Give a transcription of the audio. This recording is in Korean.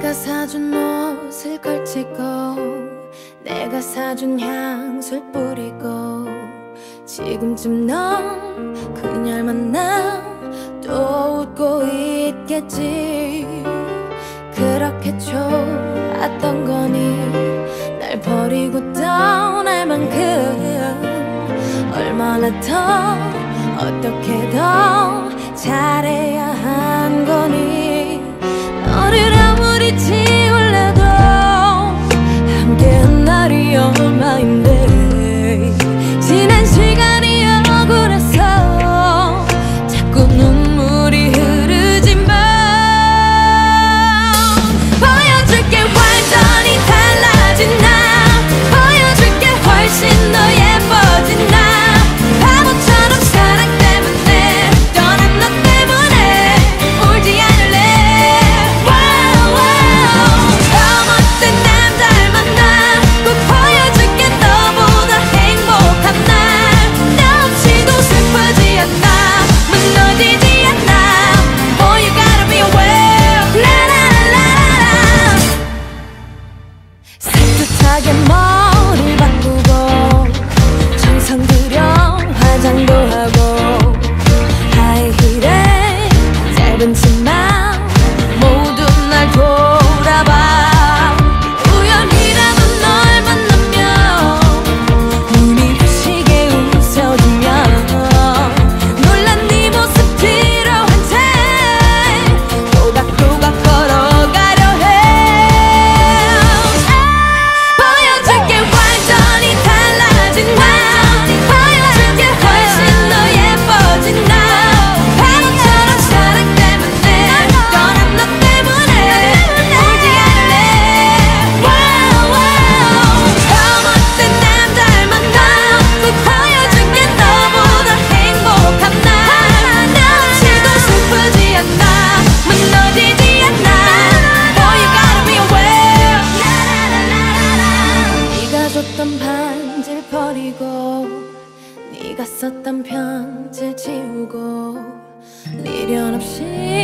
내가 사준 옷을 걸치고 내가 사준 향수 뿌리고 지금쯤 넌 그녀를 만나 또 웃고 있겠지. 그렇게 좋았던 거니 날 버리고 떠날 만큼 얼마나 더 어떻게 더 잘해야 한 거니. 네가 썼던 편지 지우고 미련 없이